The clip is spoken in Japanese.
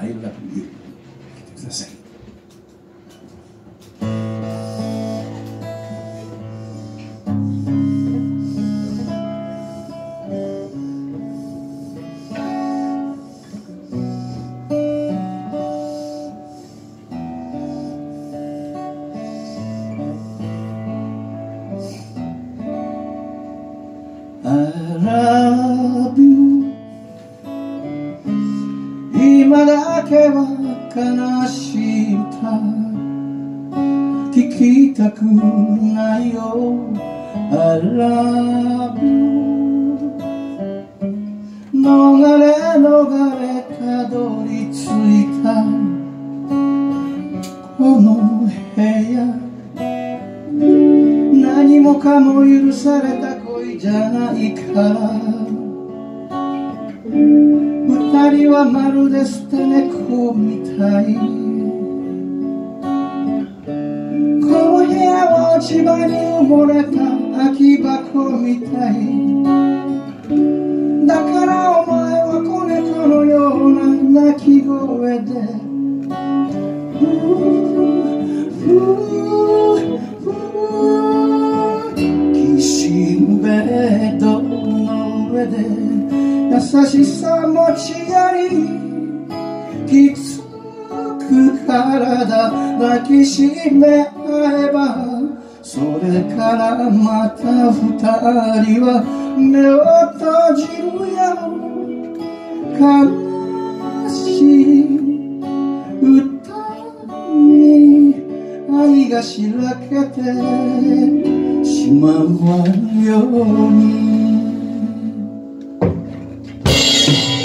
I love you 聞いてください「I love けは悲しい歌聞きたくないよ。I love you 逃れ逃れたどり着いた。この部屋。何もかも許された恋じゃないか。ら二人はまるで捨て猫みたい。この部屋は落ち葉に埋もれた空き箱みたい。だからお前は子猫のような鳴き声で。ふうふうふうきしむベッドの上で。優しさ持ちやりきつく体抱きしめ合えばそれからまた二人は目を閉じるよ悲しい歌に愛がしらけてしまうように Thank you.